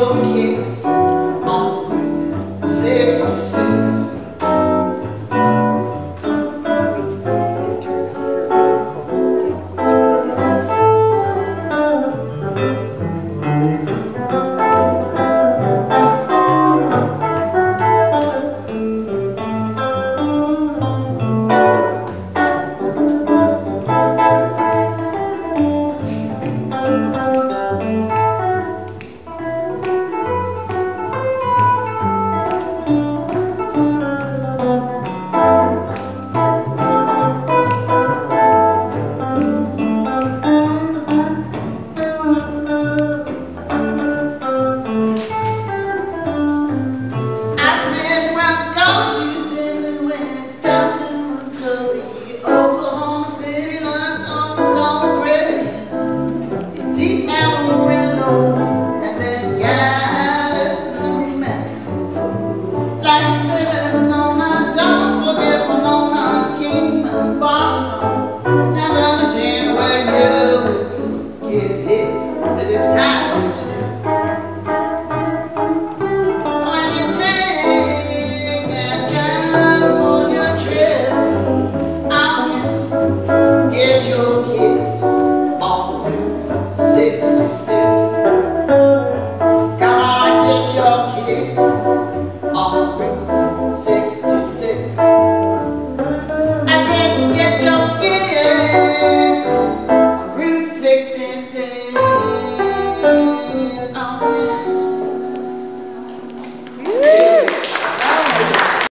todo, porque